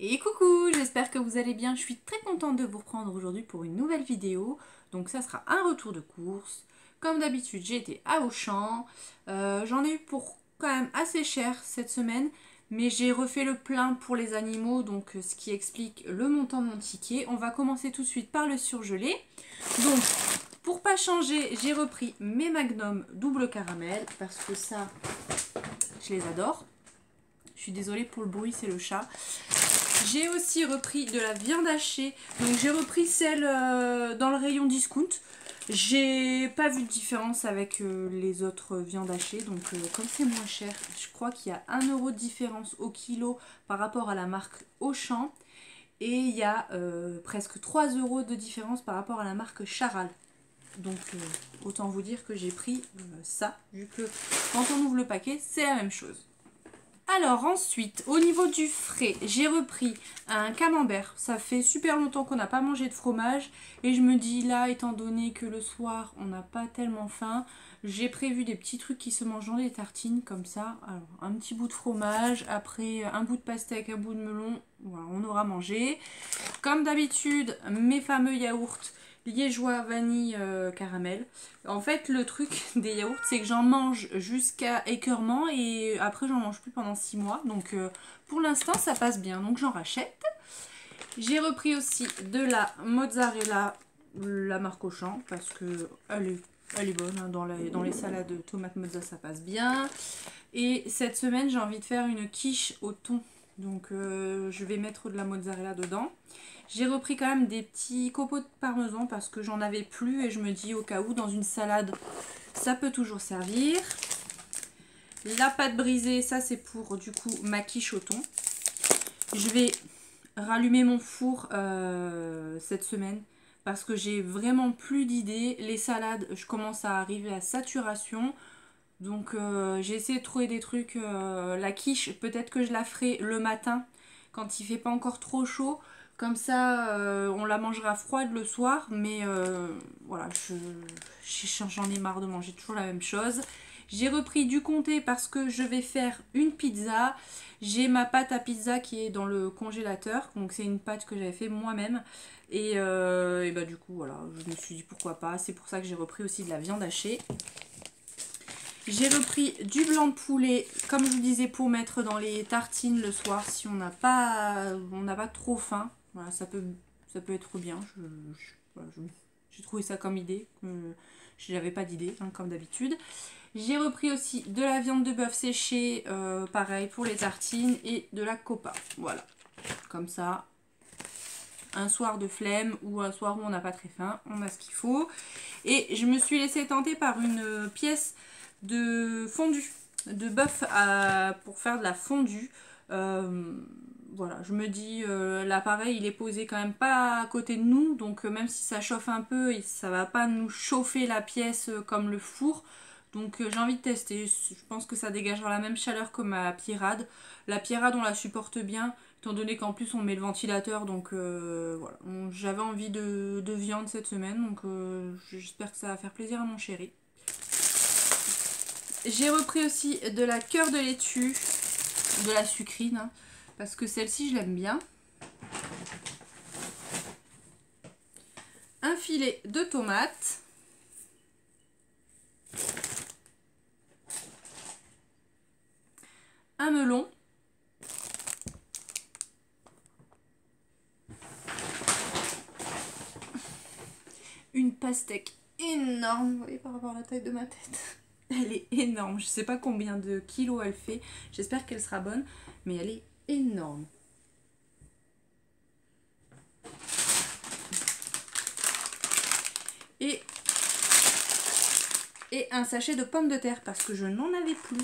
Et coucou, j'espère que vous allez bien. Je suis très contente de vous reprendre aujourd'hui pour une nouvelle vidéo. Donc ça sera un retour de course. Comme d'habitude, j'ai été à Auchan. Euh, J'en ai eu pour quand même assez cher cette semaine. Mais j'ai refait le plein pour les animaux, donc ce qui explique le montant de mon ticket. On va commencer tout de suite par le surgelé. Donc, pour pas changer, j'ai repris mes Magnum double caramel parce que ça, je les adore. Je suis désolée pour le bruit, c'est le chat. J'ai aussi repris de la viande hachée. Donc j'ai repris celle euh, dans le rayon discount. J'ai pas vu de différence avec euh, les autres viandes hachées. Donc euh, comme c'est moins cher, je crois qu'il y a 1 euro de différence au kilo par rapport à la marque Auchan. Et il y a presque 3 euros de différence par rapport à la marque Charal. Donc autant vous dire que j'ai pris ça, vu que quand on ouvre le paquet, c'est la même chose. Alors ensuite, au niveau du frais, j'ai repris un camembert. Ça fait super longtemps qu'on n'a pas mangé de fromage. Et je me dis là, étant donné que le soir, on n'a pas tellement faim, j'ai prévu des petits trucs qui se mangent dans les tartines, comme ça. Alors, un petit bout de fromage, après un bout de pastèque, un bout de melon. Voilà, on aura mangé. Comme d'habitude, mes fameux yaourts liégeois vanille euh, caramel. En fait, le truc des yaourts, c'est que j'en mange jusqu'à écœurement et après, j'en mange plus pendant 6 mois. Donc, euh, pour l'instant, ça passe bien. Donc, j'en rachète. J'ai repris aussi de la mozzarella, la marque Auchan, parce que elle est, bonne. Hein. dans, les, dans les salades tomates mozza, ça passe bien. Et cette semaine, j'ai envie de faire une quiche au thon. Donc, euh, je vais mettre de la mozzarella dedans. J'ai repris quand même des petits copeaux de parmesan parce que j'en avais plus et je me dis au cas où dans une salade ça peut toujours servir. La pâte brisée, ça c'est pour du coup ma quiche au thon. Je vais rallumer mon four euh, cette semaine parce que j'ai vraiment plus d'idées. Les salades, je commence à arriver à saturation. Donc euh, j'ai essayé de trouver des trucs. Euh, la quiche, peut-être que je la ferai le matin quand il fait pas encore trop chaud. Comme ça, euh, on la mangera froide le soir, mais voilà, j'en ai marre de manger toujours la même chose. J'ai repris du comté parce que je vais faire une pizza. J'ai ma pâte à pizza qui est dans le congélateur, donc c'est une pâte que j'avais fait moi-même. Et, et, bah du coup, voilà, je me suis dit pourquoi pas. C'est pour ça que j'ai repris aussi de la viande hachée. J'ai repris du blanc de poulet, comme je vous disais, pour mettre dans les tartines le soir si on n'a pas, on pas trop faim. Voilà, ça peut, ça peut être bien. J'ai trouvé ça comme idée. Euh, je n'avais pas d'idée, hein, comme d'habitude. J'ai repris aussi de la viande de bœuf séchée, euh, pareil pour les tartines, et de la copa. Voilà, comme ça. Un soir de flemme ou un soir où on n'a pas très faim, on a ce qu'il faut. Et je me suis laissée tenter par une pièce de fondue, de bœuf pour faire de la fondue. Euh, voilà, je me dis, euh, l'appareil il est posé quand même pas à côté de nous, donc euh, même si ça chauffe un peu, ça va pas nous chauffer la pièce comme le four. Donc j'ai envie de tester, je pense que ça dégagera la même chaleur que ma pierrade. La pierrade on la supporte bien, étant donné qu'en plus on met le ventilateur, donc voilà. J'avais envie de, viande cette semaine, donc j'espère que ça va faire plaisir à mon chéri. J'ai repris aussi de la cœur de laitue, de la sucrine. Hein parce que celle-ci, je l'aime bien. Un filet de tomates. Un melon. Une pastèque énorme, vous voyez par rapport à la taille de ma tête. Elle est énorme, je sais pas combien de kilos elle fait, j'espère qu'elle sera bonne, mais elle est énorme. Et un sachet de pommes de terre parce que je n'en avais plus.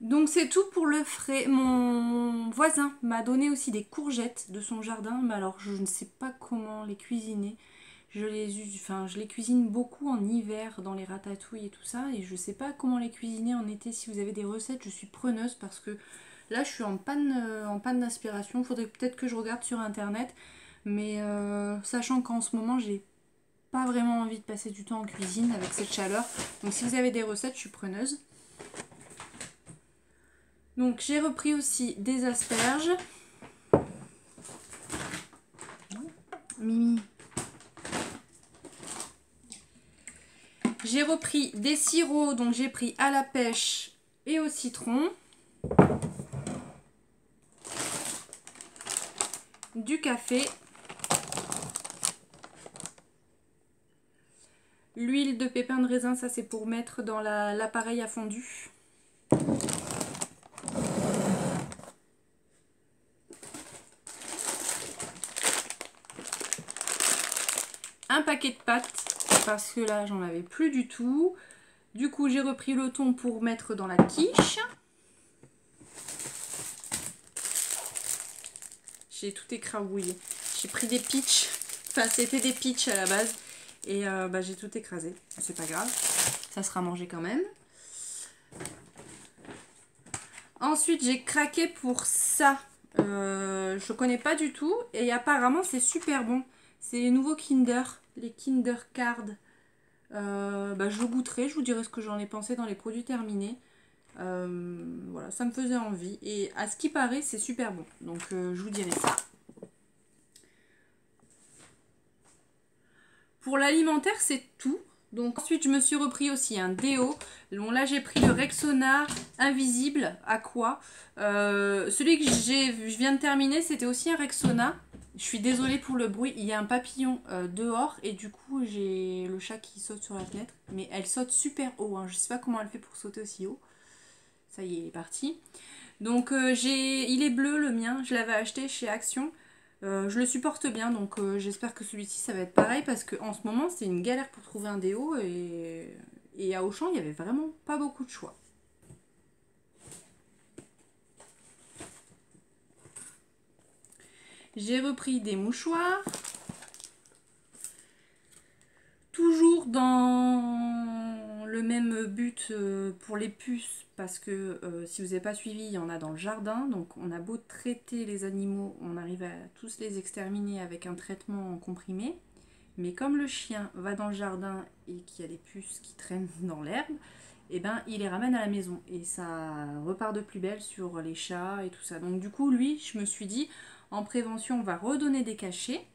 Donc c'est tout pour le frais. Mon voisin m'a donné aussi des courgettes de son jardin, mais alors je ne sais pas comment les cuisiner. Je les, enfin, je les cuisine beaucoup en hiver dans les ratatouilles et tout ça. Et je ne sais pas comment les cuisiner en été. Si vous avez des recettes, je suis preneuse parce que là, je suis en panne, euh, en panne d'inspiration. Faudrait peut-être que je regarde sur internet. Mais euh, sachant qu'en ce moment, j'ai pas vraiment envie de passer du temps en cuisine avec cette chaleur. Donc si vous avez des recettes, je suis preneuse. Donc j'ai repris aussi des asperges. Mimi, J'ai repris des sirops, donc j'ai pris à la pêche et au citron. Du café. L'huile de pépin de raisin, ça c'est pour mettre dans l'appareil à fondu. Un paquet de pâtes, parce que là j'en avais plus du tout. Du coup j'ai repris le thon pour mettre dans la quiche. J'ai tout écrabouillé. J'ai pris des pitchs. Enfin c'était des pitchs à la base. Et euh, bah, j'ai tout écrasé. C'est pas grave. Ça sera mangé quand même. Ensuite, j'ai craqué pour ça. Euh, je connais pas du tout. Et apparemment, c'est super bon. C'est les nouveaux Kinder. Les Kinder Card. Euh, bah, je goûterai. Je vous dirai ce que j'en ai pensé dans les produits terminés. voilà, ça me faisait envie. Et à ce qui paraît, c'est super bon. Donc, je vous dirai ça. Pour l'alimentaire, c'est tout. Donc ensuite, je me suis repris aussi un déo. Bon, là, j'ai pris le Rexona Invisible Aqua. Euh, celui que je viens de terminer, c'était aussi un Rexona. Je suis désolée pour le bruit. Il y a un papillon euh, dehors et du coup, j'ai le chat qui saute sur la fenêtre. Mais elle saute super haut. Hein. Je ne sais pas comment elle fait pour sauter aussi haut. Ça y est, il est parti. Donc, euh, j'ai, il est bleu le mien. Je l'avais acheté chez Action. Euh, je le supporte bien, donc j'espère que celui-ci ça va être pareil parce qu'en ce moment c'est une galère pour trouver un déo et, et à Auchan il n'y avait vraiment pas beaucoup de choix. J'ai repris des mouchoirs. Toujours dans le même but euh, pour les puces, parce que euh, si vous n'avez pas suivi, il y en a dans le jardin. Donc on a beau traiter les animaux, on arrive à tous les exterminer avec un traitement comprimé. Mais comme le chien va dans le jardin et qu'il y a des puces qui traînent dans l'herbe, eh ben il les ramène à la maison. Et ça repart de plus belle sur les chats et tout ça. Donc du coup, lui, je me suis dit, en prévention, on va redonner des cachets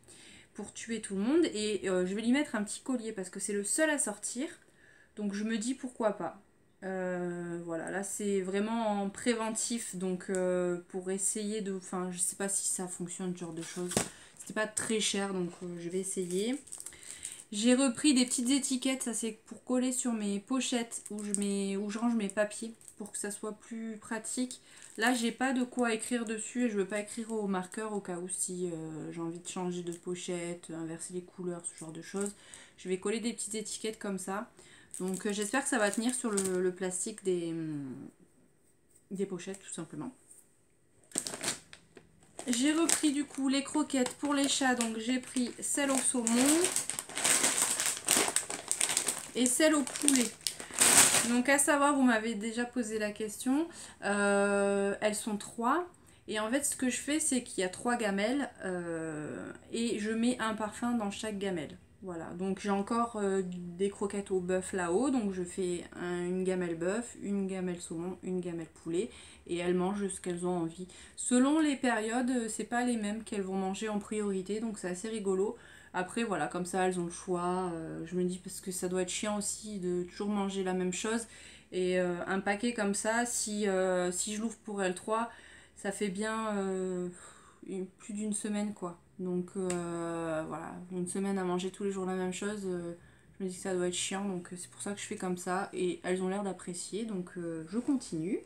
pour tuer tout le monde. Et euh, je vais lui mettre un petit collier parce que c'est le seul à sortir. Donc je me dis pourquoi pas. Euh, voilà, là c'est vraiment en préventif, donc euh, pour essayer de... Enfin, je sais pas si ça fonctionne, ce genre de choses. C'était pas très cher, donc je vais essayer. J'ai repris des petites étiquettes, ça c'est pour coller sur mes pochettes où je, mets, où je range mes papiers pour que ça soit plus pratique. Là, j'ai pas de quoi écrire dessus et je veux pas écrire au marqueur au cas où si euh, j'ai envie de changer de pochette, inverser les couleurs, ce genre de choses. Je vais coller des petites étiquettes comme ça. Donc euh, j'espère que ça va tenir sur le, plastique des, hum, des pochettes tout simplement. J'ai repris du coup les croquettes pour les chats. Donc j'ai pris celle au saumon et celle au poulet. Donc à savoir, vous m'avez déjà posé la question. Euh, elles sont trois. Et en fait, ce que je fais, c'est qu'il y a trois gamelles euh, et je mets un parfum dans chaque gamelle. Voilà, donc j'ai encore euh, des croquettes au bœuf là-haut. Donc je fais une gamelle bœuf, une gamelle saumon, une gamelle poulet. Et elles mangent ce qu'elles ont envie. Selon les périodes, c'est pas les mêmes qu'elles vont manger en priorité. Donc c'est assez rigolo. Après, voilà, comme ça, elles ont le choix. Euh, je me dis parce que ça doit être chiant aussi de toujours manger la même chose. Et euh, un paquet comme ça, si, euh, si je l'ouvre pour L3, ça fait bien plus d'une semaine, quoi. Donc, voilà, une semaine à manger tous les jours la même chose, je me dis que ça doit être chiant. Donc, c'est pour ça que je fais comme ça. Et elles ont l'air d'apprécier. Donc, je continue.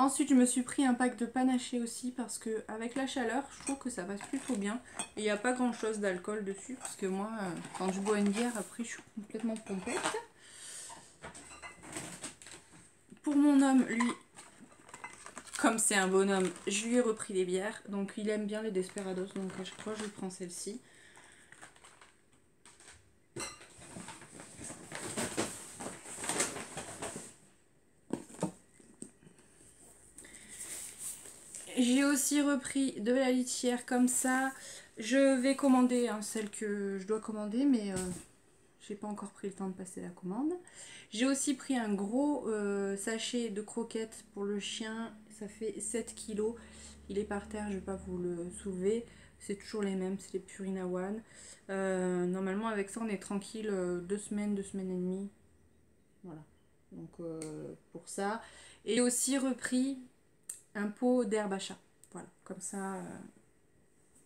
Ensuite, je me suis pris un pack de panaché aussi parce que avec la chaleur, je trouve que ça passe plutôt bien. Et il n'y a pas grand chose d'alcool dessus parce que moi, euh, quand je bois une bière, après, je suis complètement pompette. Pour mon homme, lui, comme c'est un bonhomme, je lui ai repris les bières. Donc, il aime bien les Desperados, donc à chaque fois, je prends celle-ci. J'ai aussi repris de la litière comme ça. Je vais commander hein, celle que je dois commander, mais euh, j'ai pas encore pris le temps de passer la commande. J'ai aussi pris un gros euh, sachet de croquettes pour le chien. Ça fait 7 kilos. Il est par terre, je vais pas vous le soulever. C'est toujours les mêmes, c'est les Purina One. Euh, normalement, avec ça, on est tranquille euh, deux semaines, deux semaines et demie. Voilà. Donc, pour ça. Et aussi repris un pot d'herbe à chat. Voilà. Comme ça,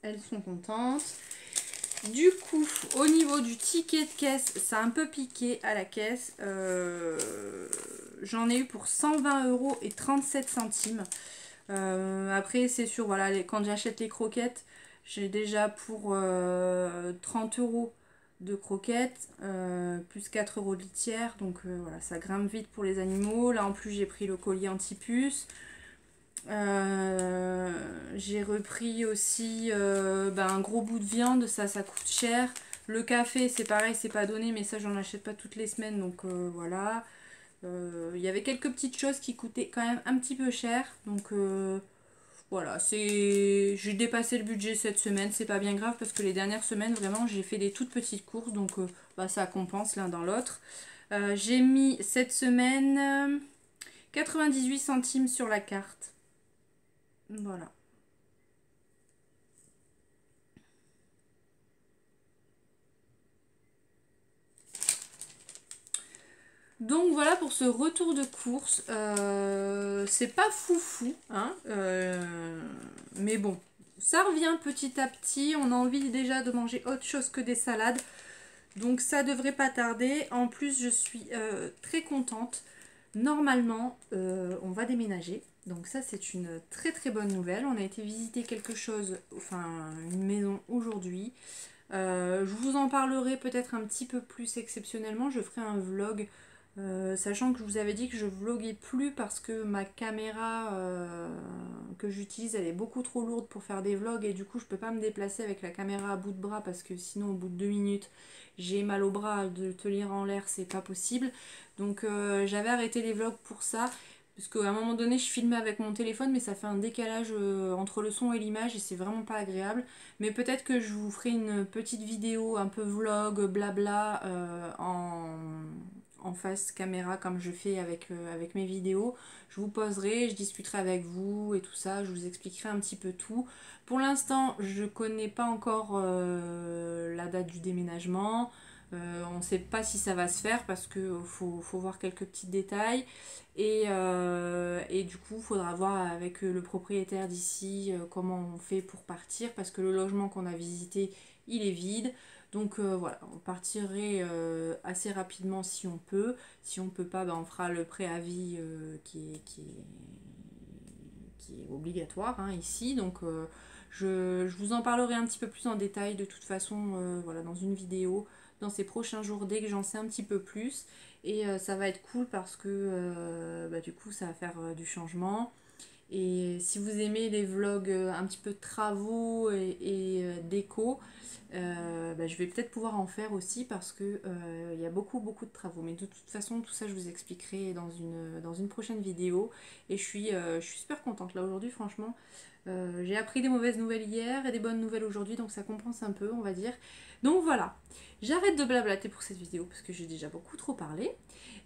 elles sont contentes. Du coup, au niveau du ticket de caisse, ça a un peu piqué à la caisse. J'en ai eu pour 120 euros et 37 centimes. après, c'est sûr, voilà, quand j'achète les croquettes, j'ai déjà pour 30 euh, euros de croquettes, euh, plus 4 euros de litière. Donc euh, voilà, ça grimpe vite pour les animaux. Là en plus j'ai pris le collier anti-puce. J'ai repris aussi ben, un gros bout de viande, ça ça coûte cher. Le café c'est pareil, c'est pas donné, mais ça j'en achète pas toutes les semaines, donc voilà. Il y avait quelques petites choses qui coûtaient quand même un petit peu cher, donc voilà, c'est j'ai dépassé le budget cette semaine, c'est pas bien grave parce que les dernières semaines, vraiment, j'ai fait des toutes petites courses, donc euh, bah, ça compense l'un dans l'autre. Euh, j'ai mis cette semaine 98 centimes sur la carte. Voilà. Donc voilà pour ce retour de course. Euh, c'est pas foufou, hein, euh, mais bon, ça revient petit à petit. On a envie déjà de manger autre chose que des salades. Donc ça devrait pas tarder. En plus, je suis euh, très contente. Normalement, on va déménager. Donc ça, c'est une très très bonne nouvelle. On a été visiter quelque chose, enfin une maison aujourd'hui. je vous en parlerai peut-être un petit peu plus exceptionnellement. Je ferai un vlog euh, sachant que je vous avais dit que je vloguais plus parce que ma caméra euh, que j'utilise elle est beaucoup trop lourde pour faire des vlogs et du coup je peux pas me déplacer avec la caméra à bout de bras parce que sinon au bout de deux minutes j'ai mal au bras de te lire en l'air c'est pas possible. Donc euh, j'avais arrêté les vlogs pour ça parce qu'à un moment donné je filmais avec mon téléphone mais ça fait un décalage entre le son et l'image et c'est vraiment pas agréable. Mais peut-être que je vous ferai une petite vidéo un peu vlog blabla en en face caméra comme je fais avec, euh, avec mes vidéos. Je vous poserai, je discuterai avec vous et tout ça, je vous expliquerai un petit peu tout. Pour l'instant, je connais pas encore euh, la date du déménagement. Euh, on ne sait pas si ça va se faire parce qu'il faut, voir quelques petits détails. Et, et du coup, il faudra voir avec le propriétaire d'ici comment on fait pour partir parce que le logement qu'on a visité, il est vide. Donc euh, voilà, on partirait euh, assez rapidement si on peut. Si on ne peut pas, ben, on fera le préavis euh, qui, est, obligatoire hein, ici. Donc je, vous en parlerai un petit peu plus en détail de toute façon voilà, dans une vidéo dans ces prochains jours dès que j'en sais un petit peu plus. Et ça va être cool parce que bah, du coup ça va faire du changement. Et si vous aimez les vlogs un petit peu travaux et, et déco, euh, bah, je vais peut-être pouvoir en faire aussi parce que euh, il y a beaucoup beaucoup de travaux. Mais de toute façon, tout ça, je vous expliquerai dans une, dans une prochaine vidéo. Et je suis, euh, je suis super contente là aujourd'hui, franchement. J'ai appris des mauvaises nouvelles hier et des bonnes nouvelles aujourd'hui, donc ça compense un peu, on va dire. Donc voilà, j'arrête de blablater pour cette vidéo parce que j'ai déjà beaucoup trop parlé.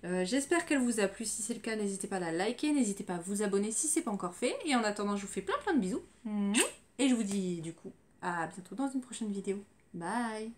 J'espère qu'elle vous a plu. Si c'est le cas, n'hésitez pas à la liker, n'hésitez pas à vous abonner si c'est pas encore fait. Et en attendant, je vous fais plein plein de bisous. Et je vous dis du coup à bientôt dans une prochaine vidéo. Bye